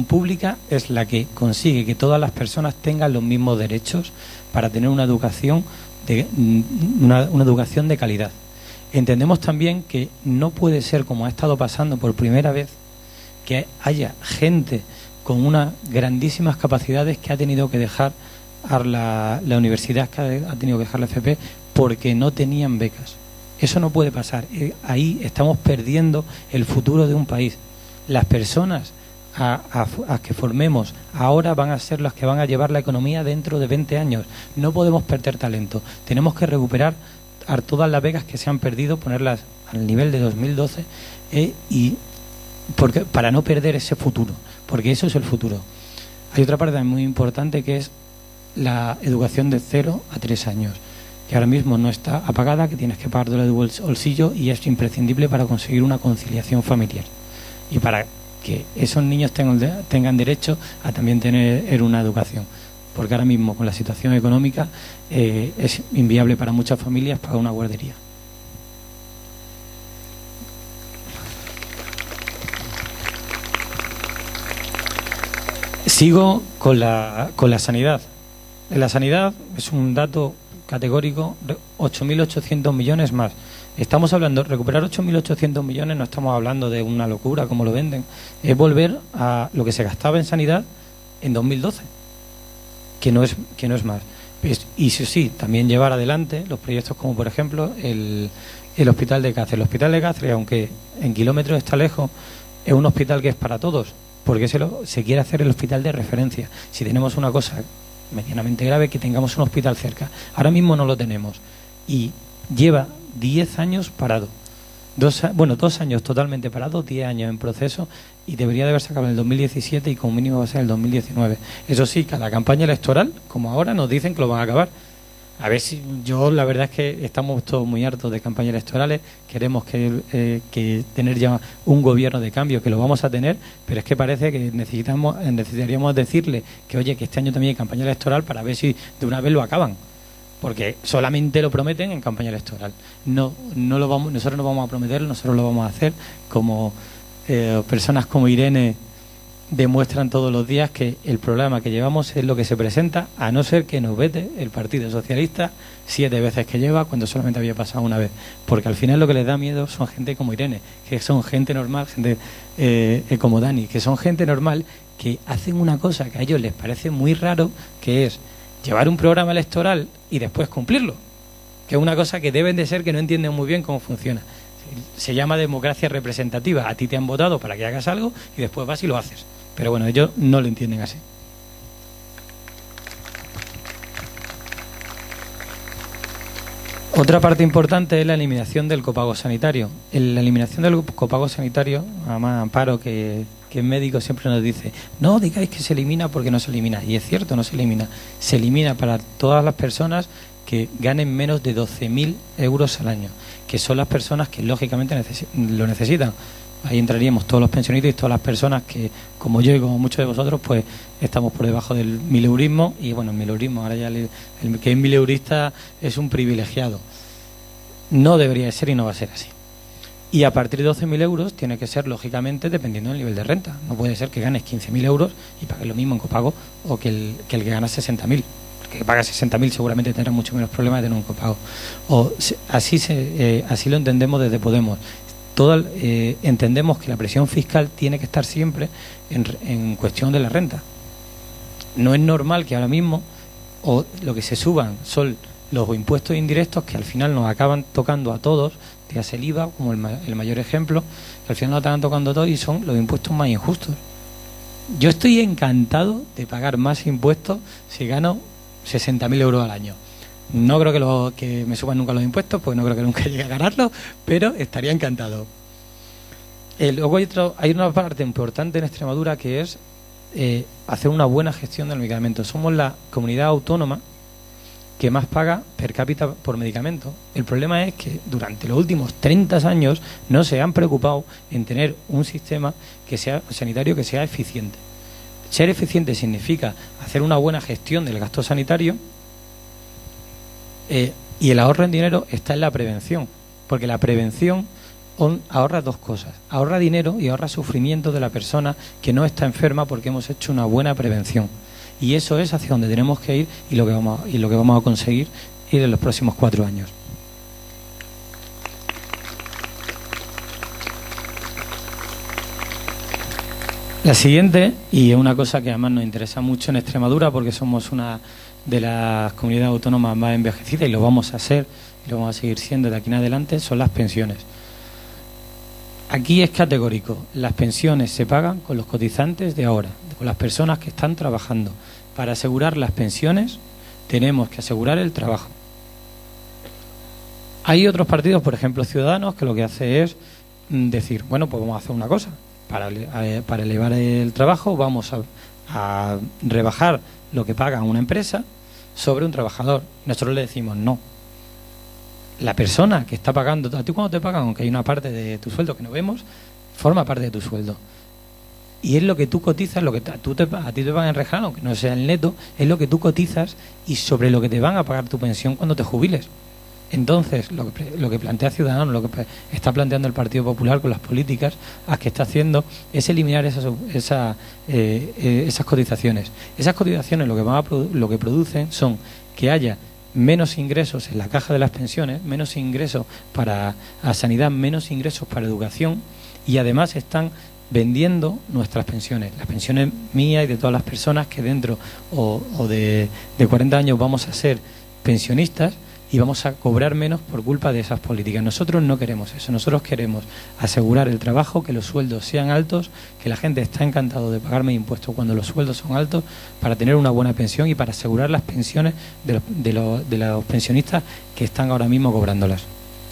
pública es la que consigue que todas las personas tengan los mismos derechos para tener una educación de, mm, una, educación de calidad. Entendemos también que no puede ser, como ha estado pasando por primera vez, que haya gente con unas grandísimas capacidades que ha tenido que dejar la, la universidad, que ha tenido que dejar la FP, porque no tenían becas. Eso no puede pasar. Eh, ahí estamos perdiendo el futuro de un país. Las personas a, que formemos ahora van a ser las que van a llevar la economía dentro de 20 años. No podemos perder talento. Tenemos que recuperar a todas las becas que se han perdido, ponerlas al nivel de 2012 eh, y porque, para no perder ese futuro, porque eso es el futuro. Hay otra parte muy importante que es la educación de 0 a 3 años, que ahora mismo no está apagada, que tienes que pagar de bolsillo y es imprescindible para conseguir una conciliación familiar y para que esos niños tengan, tengan derecho a también tener una educación. Porque ahora mismo, con la situación económica, eh, es inviable para muchas familias pagar una guardería. Sigo con la, con la sanidad. En la sanidad es un dato categórico, 8.800 millones más. Estamos hablando, recuperar 8.800 millones no estamos hablando de una locura como lo venden, es volver a lo que se gastaba en sanidad en 2012, que no es, que no es más. Y sí, sí, también llevar adelante los proyectos como por ejemplo el, el Hospital de Cáceres. El Hospital de Cáceres, aunque en kilómetros está lejos, es un hospital que es para todos, porque se, lo, se quiere hacer el hospital de referencia. Si tenemos una cosa medianamente grave, que tengamos un hospital cerca. Ahora mismo no lo tenemos. Y lleva 10 años parado. Dos, bueno, dos años totalmente parado, 10 años en proceso y debería de haberse acabado en el 2017 y como mínimo va a ser el 2019. Eso sí, cada campaña electoral, como ahora, nos dicen que lo van a acabar. A ver si yo la verdad es que estamos todos muy hartos de campañas electorales, queremos que, eh, que, tener ya un gobierno de cambio, que lo vamos a tener, pero es que parece que necesitamos necesitaríamos decirle que oye que este año también hay campaña electoral para ver si de una vez lo acaban, porque solamente lo prometen en campaña electoral. No, no lo vamos, nosotros no vamos a prometer, nosotros lo vamos a hacer como eh, personas como Irene demuestran todos los días que el programa que llevamos es lo que se presenta, a no ser que nos vete el Partido Socialista siete veces que lleva cuando solamente había pasado una vez. Porque al final lo que les da miedo son gente como Irene, que son gente normal, gente eh, como Dani, que son gente normal que hacen una cosa que a ellos les parece muy raro, que es llevar un programa electoral y después cumplirlo. Que es una cosa que deben de ser que no entienden muy bien cómo funciona. Se llama democracia representativa. A ti te han votado para que hagas algo y después vas y lo haces. Pero bueno, ellos no lo entienden así. Otra parte importante es la eliminación del copago sanitario. La eliminación del copago sanitario, además Amparo, que, que es médico, siempre nos dice, no digáis que se elimina porque no se elimina. Y es cierto, no se elimina. Se elimina para todas las personas que ganen menos de 12.000 euros al año, que son las personas que lógicamente lo necesitan ahí entraríamos todos los pensionistas y todas las personas que, como yo y como muchos de vosotros, pues estamos por debajo del mileurismo y bueno, el mileurismo, ahora ya el, que es mileurista es un privilegiado. No debería ser y no va a ser así. Y a partir de 12.000 euros tiene que ser, lógicamente, dependiendo del nivel de renta. No puede ser que ganes 15.000 euros y pagues lo mismo en copago o que el que, el que gana 60.000. Que paga 60.000 seguramente tendrá mucho menos problemas de tener un copago. O, así, se, eh, así lo entendemos desde Podemos. Eh, entendemos que la presión fiscal tiene que estar siempre en, cuestión de la renta. No es normal que ahora mismo o lo que se suban son los impuestos indirectos que al final nos acaban tocando a todos, te el IVA como el, mayor ejemplo, que al final nos acaban tocando a todos y son los impuestos más injustos. Yo estoy encantado de pagar más impuestos si gano 60.000 euros al año. No creo que, lo, que me suban nunca los impuestos, pues no creo que nunca llegue a ganarlos, pero estaría encantado. Luego hay, hay, una parte importante en Extremadura que es eh, hacer una buena gestión del medicamento. Somos la comunidad autónoma que más paga per cápita por medicamento. El problema es que durante los últimos 30 años no se han preocupado en tener un sistema que sea sanitario que sea eficiente. Ser eficiente significa hacer una buena gestión del gasto sanitario eh, y el ahorro en dinero está en la prevención, porque la prevención ahorra dos cosas. Ahorra dinero y ahorra sufrimiento de la persona que no está enferma porque hemos hecho una buena prevención. Y eso es hacia donde tenemos que ir y lo que vamos, y lo que vamos a conseguir ir en los próximos cuatro años. La siguiente, y es una cosa que además nos interesa mucho en Extremadura porque somos una de las comunidades autónomas más envejecidas y lo vamos a hacer y lo vamos a seguir siendo de aquí en adelante, son las pensiones. Aquí es categórico, las pensiones se pagan con los cotizantes de ahora, con las personas que están trabajando. Para asegurar las pensiones tenemos que asegurar el trabajo. Hay otros partidos, por ejemplo Ciudadanos, que lo que hace es mm, decir, bueno, pues vamos a hacer una cosa, para, eh, para elevar el trabajo vamos a, a rebajar lo que paga una empresa sobre un trabajador. Nosotros le decimos no. La persona que está pagando, a ti cuando te pagan, aunque hay una parte de tu sueldo que no vemos, forma parte de tu sueldo. Y es lo que tú cotizas, lo que tú te, a ti te van a enrejar, aunque no sea el neto, es lo que tú cotizas y sobre lo que te van a pagar tu pensión cuando te jubiles. Entonces, lo que, lo que plantea Ciudadanos, lo que está planteando el Partido Popular con las políticas a que está haciendo es eliminar esas, esa, eh, eh, esas cotizaciones. Esas cotizaciones lo que, van a lo que producen son que haya menos ingresos en la caja de las pensiones, menos ingresos para sanidad, menos ingresos para educación y además están vendiendo nuestras pensiones, las pensiones mías y de todas las personas que dentro o, o de, de 40 años vamos a ser pensionistas y vamos a cobrar menos por culpa de esas políticas. Nosotros no queremos eso, nosotros queremos asegurar el trabajo, que los sueldos sean altos, que la gente está encantado de pagarme impuestos cuando los sueldos son altos para tener una buena pensión y para asegurar las pensiones de los, de los, pensionistas que están ahora mismo cobrándolas.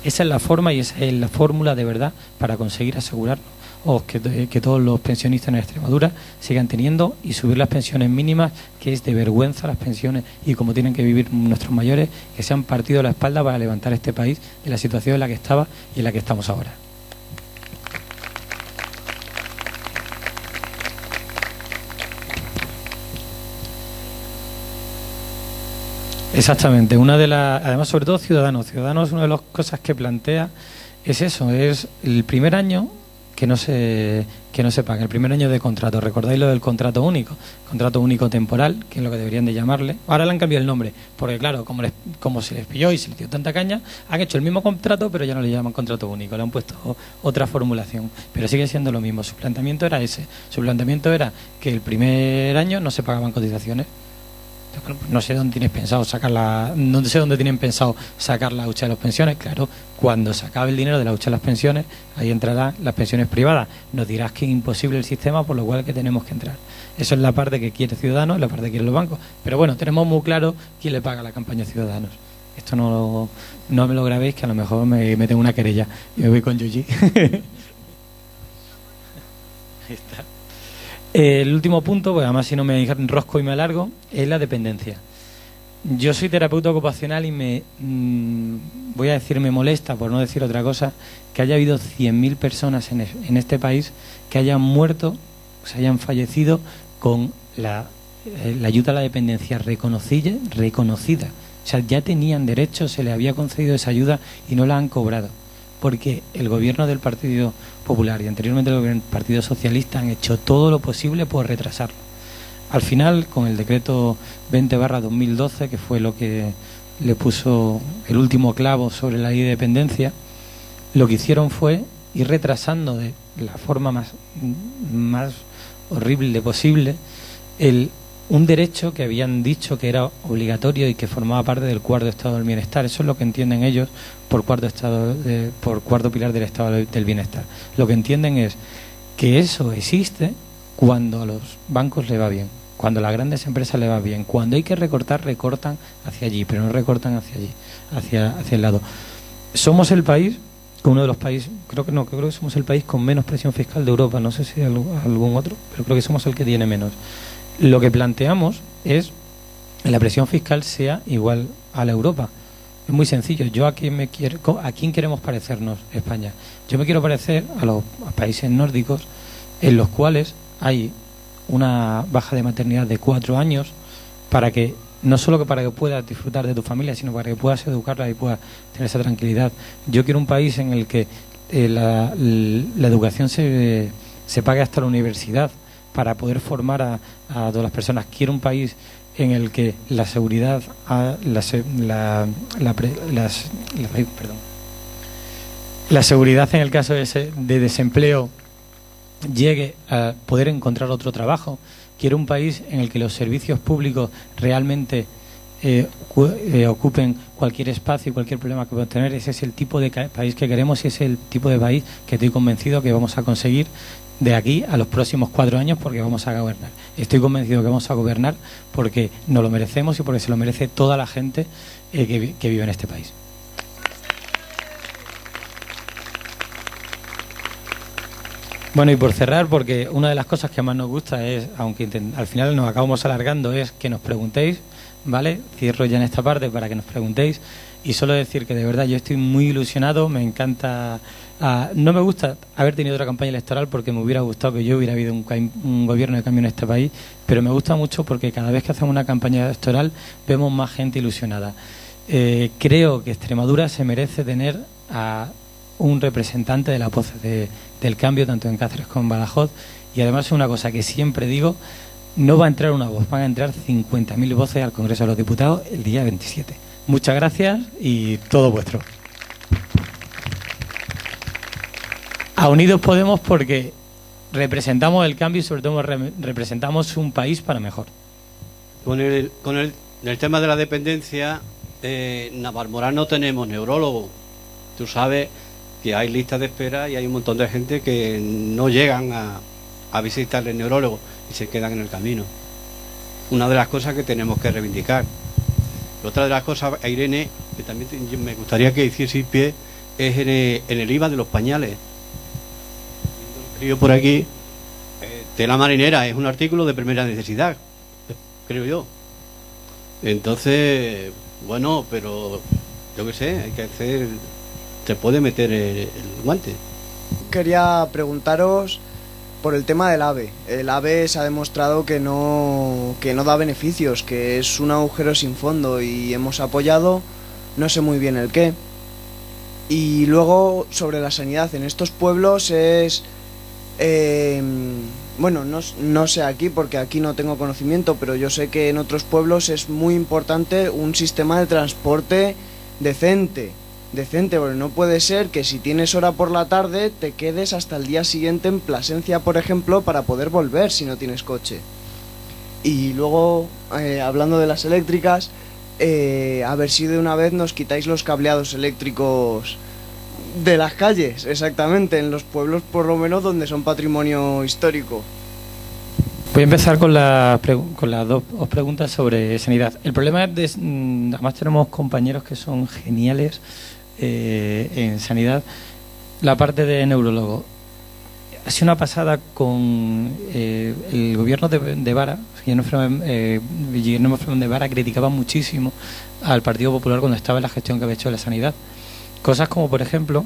Esa es la forma y esa es la fórmula de verdad para conseguir asegurar o que, que todos los pensionistas en Extremadura sigan teniendo y subir las pensiones mínimas, que es de vergüenza las pensiones y como tienen que vivir nuestros mayores, que se han partido la espalda para levantar este país de la situación en la que estaba y en la que estamos ahora. Exactamente, una de las, además sobre todo Ciudadanos, Ciudadanos una de las cosas que plantea es eso, es el primer año que no se que no se paga, el primer año de contrato. ¿Recordáis lo del contrato único? Contrato único temporal, que es lo que deberían de llamarle. Ahora le han cambiado el nombre, porque claro, como, como se les pilló y se les dio tanta caña, han hecho el mismo contrato, pero ya no le llaman contrato único, le han puesto otra formulación. Pero sigue siendo lo mismo. Su planteamiento era ese. Su planteamiento era que el primer año no se pagaban cotizaciones no sé dónde tienes pensado sacar la, no sé dónde tienen pensado sacar la hucha de las pensiones. Claro, cuando se acabe el dinero de la hucha de las pensiones, ahí entrarán las pensiones privadas. Nos dirás que es imposible el sistema, por lo cual que tenemos que entrar. Eso es la parte que quiere Ciudadanos, la parte que quieren los bancos. Pero bueno, tenemos muy claro quién le paga la campaña a Ciudadanos. Esto no, no me lo grabéis, que a lo mejor me meten una querella y me voy con Yuji. ahí el último punto, porque además si no me enrosco y me alargo, es la dependencia. Yo soy terapeuta ocupacional y me mm, voy a decir me molesta, por no decir otra cosa, que haya habido 100.000 personas en, este país que hayan muerto, se hayan fallecido con la, eh, la ayuda a la dependencia reconocida, reconocida. O sea, ya tenían derecho, se les había concedido esa ayuda y no la han cobrado porque el gobierno del Partido Popular y anteriormente el Partido Socialista han hecho todo lo posible por retrasarlo. Al final, con el decreto 20 2012, que fue lo que le puso el último clavo sobre la ley de dependencia, lo que hicieron fue ir retrasando de la forma más, más horrible posible el un derecho que habían dicho que era obligatorio y que formaba parte del cuarto estado del bienestar. Eso es lo que entienden ellos por cuarto estado por cuarto pilar del estado del bienestar. Lo que entienden es que eso existe cuando a los bancos le va bien, cuando a las grandes empresas le va bien, cuando hay que recortar recortan hacia allí, pero no recortan hacia allí, hacia hacia el lado. Somos el país uno de los países, creo que no, creo que somos el país con menos presión fiscal de Europa, no sé si algún otro, pero creo que somos el que tiene menos. Lo que planteamos es que la presión fiscal sea igual a la Europa. Es muy sencillo. Yo a quién me quiero, a quién queremos parecernos España. Yo me quiero parecer a los países nórdicos en los cuales hay una baja de maternidad de cuatro años para que no solo que para que puedas disfrutar de tu familia, sino para que puedas educarla y puedas tener esa tranquilidad. Yo quiero un país en el que eh, la, la, educación se, se pague hasta la universidad para poder formar a, todas las personas. Quiero un país en el que la seguridad, la, la, seguridad en el caso de, de desempleo llegue a poder encontrar otro trabajo. Quiero un país en el que los servicios públicos realmente eh, eh, ocupen cualquier espacio y cualquier problema que podamos tener. Ese es el tipo de país que queremos y ese es el tipo de país que estoy convencido que vamos a conseguir de aquí a los próximos cuatro años porque vamos a gobernar. Estoy convencido que vamos a gobernar porque nos lo merecemos y porque se lo merece toda la gente eh, que, vive en este país. Bueno, y por cerrar, porque una de las cosas que más nos gusta es, aunque al final nos acabamos alargando, es que nos preguntéis, ¿vale? Cierro ya en esta parte para que nos preguntéis. Y solo decir que de verdad yo estoy muy ilusionado, me encanta Ah, no me gusta haber tenido otra campaña electoral porque me hubiera gustado que yo hubiera habido un, gobierno de cambio en este país, pero me gusta mucho porque cada vez que hacemos una campaña electoral vemos más gente ilusionada. Eh, creo que Extremadura se merece tener a un representante de la voz del cambio, tanto en Cáceres como en Badajoz, y además es una cosa que siempre digo, no va a entrar una voz, van a entrar 50.000 voces al Congreso de los Diputados el día 27. Muchas gracias y todo vuestro. A Unidos Podemos porque representamos el cambio y sobre todo representamos un país para mejor. Con el, con el, tema de la dependencia, eh, en Navarmorán no tenemos neurólogo. Tú sabes que hay listas de espera y hay un montón de gente que no llegan a, a visitar el neurólogo y se quedan en el camino. Una de las cosas que tenemos que reivindicar. Otra de las cosas, Irene, que también me gustaría que hiciese pie, es en el IVA de los pañales río por aquí, eh, tela marinera es un artículo de primera necesidad, creo yo. Entonces, bueno, pero yo qué sé, hay que hacer, se puede meter el, el guante. Quería preguntaros por el tema del AVE. El AVE se ha demostrado que no, que no da beneficios, que es un agujero sin fondo y hemos apoyado, no sé muy bien el qué. Y luego sobre la sanidad en estos pueblos es... eh, bueno, no, no sé aquí porque aquí no tengo conocimiento, pero yo sé que en otros pueblos es muy importante un sistema de transporte decente. Decente, porque no puede ser que si tienes hora por la tarde te quedes hasta el día siguiente en Plasencia, por ejemplo, para poder volver si no tienes coche. Y luego, eh, hablando de las eléctricas, eh, a ver si de una vez nos quitáis los cableados eléctricos de las calles, exactamente, en los pueblos por lo menos donde son patrimonio histórico. Voy a empezar con, la con las dos preguntas sobre sanidad. El problema es, de- mm, además tenemos compañeros que son geniales eh, en sanidad, la parte de neurólogo. Ha una pasada con eh, el gobierno de, de Vara, Guillermo eh, Guillermo Fernández de Vara criticaba muchísimo al Partido Popular cuando estaba en la gestión que había hecho de la sanidad. Cosas como, por ejemplo,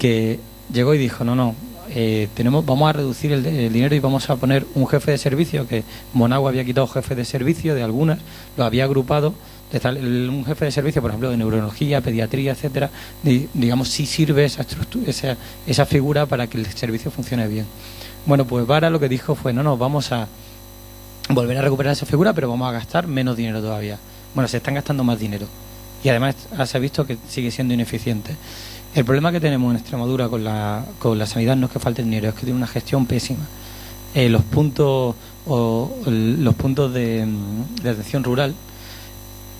que llegó y dijo, no, no, eh, tenemos, vamos a reducir el, dinero y vamos a poner un jefe de servicio, que Monagua había quitado jefe de servicio de algunas, lo había agrupado, de tal- un jefe de servicio, por ejemplo, de neurología, pediatría, etcétera, di- digamos, sí sirve esa, estructu- esa, esa figura para que el servicio funcione bien. Bueno, pues Vara lo que dijo fue, no, no, vamos a volver a recuperar esa figura, pero vamos a gastar menos dinero todavía. Bueno, se están gastando más dinero. Y además ah, se ha visto que sigue siendo ineficiente. El problema que tenemos en Extremadura con la, con la sanidad no es que falte dinero, es que tiene una gestión pésima. Eh, los puntos o los puntos de, mm, de atención rural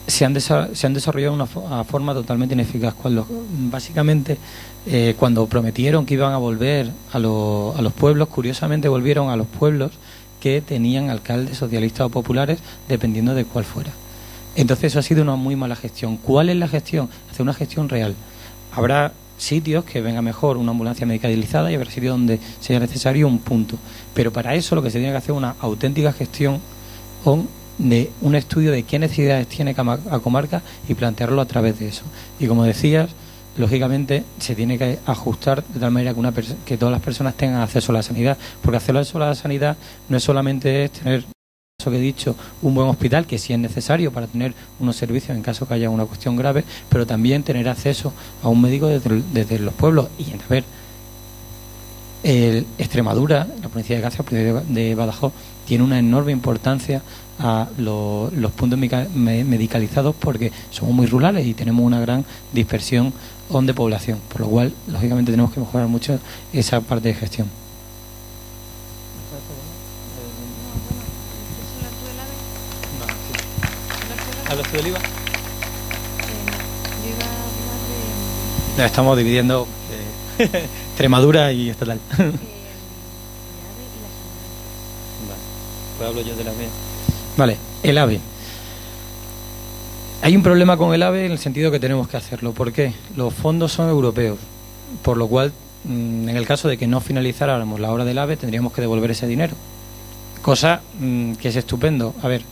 se han, desa- se han desarrollado de una forma totalmente ineficaz. Cuando, básicamente, eh, cuando prometieron que iban a volver a, lo- a los pueblos, curiosamente volvieron a los pueblos que tenían alcaldes socialistas o populares, dependiendo de cuál fuera. Entonces eso ha sido una muy mala gestión. ¿Cuál es la gestión? Hacer una gestión real. Habrá sitios que venga mejor una ambulancia medicalizada y habrá sitios donde sea necesario un punto. Pero para eso lo que se tiene que hacer es una auténtica gestión con de un estudio de qué necesidades tiene cada comarca y plantearlo a través de eso. Y como decías, lógicamente se tiene que ajustar de tal manera que, una que todas las personas tengan acceso a la sanidad, porque acceso a la sanidad no es solamente es tener eso que he dicho, un buen hospital, que sí es necesario para tener unos servicios en caso que haya una cuestión grave, pero también tener acceso a un médico desde, los pueblos. Y a ver, el Extremadura, la provincia de Cáceres, la provincia de Badajoz, tiene una enorme importancia a lo- los puntos medicalizados porque somos muy rurales y tenemos una gran dispersión de población, por lo cual, lógicamente, tenemos que mejorar mucho esa parte de gestión. ¿Hablas tú del IVA? Estamos dividiendo eh, Extremadura y estatal. Vale, pues hablo yo del AVE. Vale, el AVE. Hay un problema con el AVE en el sentido que tenemos que hacerlo. ¿Por qué? Los fondos son europeos, por lo cual, mm, en el caso de que no finalizáramos la obra del AVE, tendríamos que devolver ese dinero. Cosa mm, que es estupendo. A ver,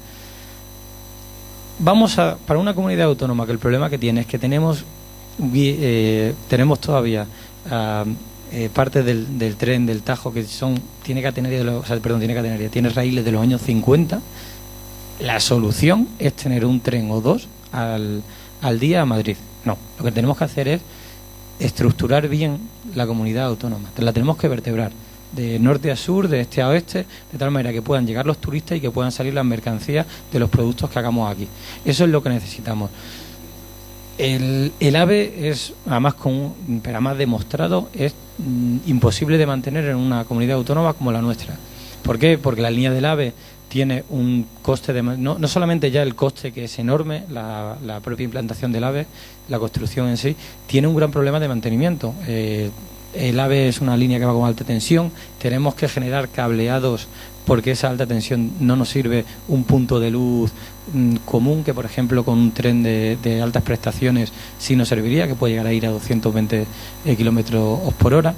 vamos a para una comunidad autónoma que el problema que tiene es que tenemos eh, tenemos todavía ah, eh, parte del, del tren del Tajo que son tiene catenaria de los, perdón tiene catenaria tiene raíles de los años 50 la solución es tener un tren o dos al, al día a Madrid. No lo que tenemos que hacer es estructurar bien la comunidad autónoma. La tenemos que vertebrar de norte a sur, de este a oeste, de tal manera que puedan llegar los turistas y que puedan salir las mercancías de los productos que hagamos aquí. Eso es lo que necesitamos. El, el AVE es, además, con, pero además demostrado, es mm, imposible de mantener en una comunidad autónoma como la nuestra. ¿Por qué? Porque la línea del AVE tiene un coste de... No, no solamente ya el coste que es enorme, la, la propia implantación del AVE, la construcción en sí, tiene un gran problema de mantenimiento. Eh, el AVE es una línea que va con alta tensión, tenemos que generar cableados porque esa alta tensión no nos sirve un punto de luz mm, común que por ejemplo con un tren de, de altas prestaciones sí nos serviría, que puede llegar a ir a 220 eh, kilómetros por hora.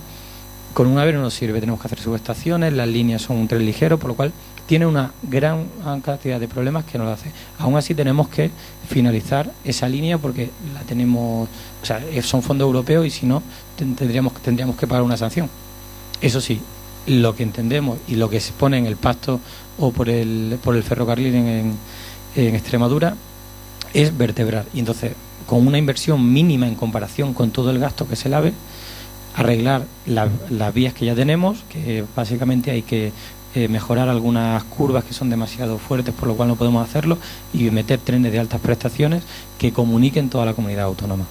con un AVE no nos sirve, tenemos que hacer subestaciones, las líneas son un tren ligero, por lo cual tiene una gran cantidad de problemas que no lo hace. Aún así tenemos que finalizar esa línea porque la tenemos, o sea, son fondos europeos y si no tendríamos tendríamos que pagar una sanción. Eso sí, lo que entendemos y lo que se pone en el pasto o por el por el ferrocarril en Extremadura es vertebrar y entonces con una inversión mínima en comparación con todo el gasto que se lave arreglar las vías que ya tenemos, que básicamente hay que eh, mejorar algunas curvas que son demasiado fuertes, por lo cual no podemos hacerlo, y meter trenes de altas prestaciones que comuniquen toda la comunidad autónoma.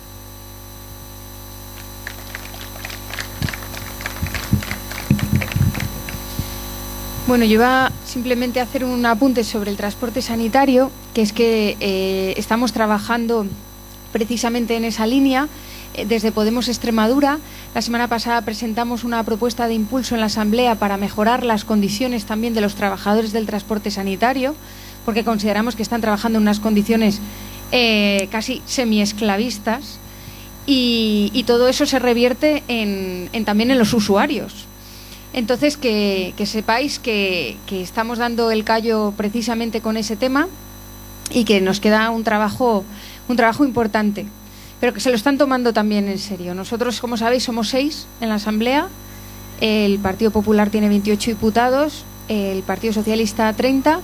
Bueno, yo iba simplemente a hacer un apunte sobre el transporte sanitario, que es que eh, estamos trabajando precisamente en esa línea desde Podemos Extremadura. La semana pasada presentamos una propuesta de impulso en la Asamblea para mejorar las condiciones también de los trabajadores del transporte sanitario, porque consideramos que están trabajando en unas condiciones eh, casi semiesclavistas y, y todo eso se revierte en, también en los usuarios. Entonces, que, sepáis que, que estamos dando el callo precisamente con ese tema y que nos queda un trabajo, un trabajo importante pero que se lo están tomando también en serio. Nosotros, como sabéis, somos seis en la Asamblea. El Partido Popular tiene 28 diputados, el Partido Socialista 30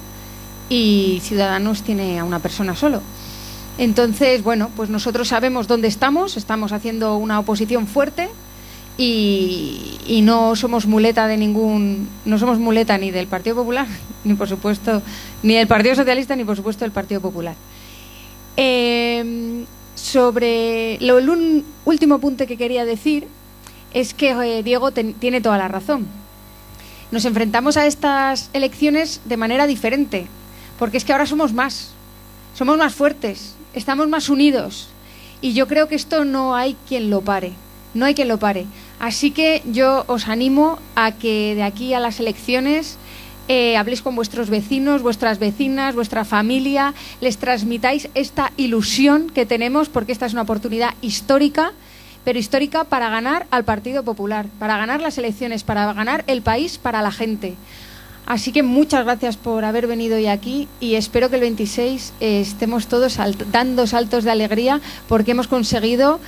y Ciudadanos tiene a una persona solo. Entonces, bueno, pues nosotros sabemos dónde estamos, estamos haciendo una oposición fuerte y, y, no somos muleta de ningún, no somos muleta ni del Partido Popular, ni por supuesto, ni del Partido Socialista, ni por supuesto del Partido Popular. Eh, sobre lo, el último punto que quería decir es que eh, Diego tiene toda la razón. Nos enfrentamos a estas elecciones de manera diferente, porque es que ahora somos más, somos más fuertes, estamos más unidos y yo creo que esto no hay quien lo pare, no hay quien lo pare. Así que yo os animo a que de aquí a las elecciones eh, habléis con vuestros vecinos, vuestras vecinas, vuestra familia, les transmitáis esta ilusión que tenemos, porque esta es una oportunidad histórica, pero histórica para ganar al Partido Popular, para ganar las elecciones, para ganar el país para la gente. Así que muchas gracias por haber venido hoy aquí y espero que el 26 eh, estemos todos dando saltos de alegría porque hemos conseguido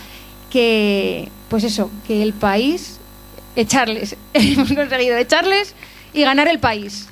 que, pues eso, que el país, echarles, hemos conseguido echarles y ganar el país.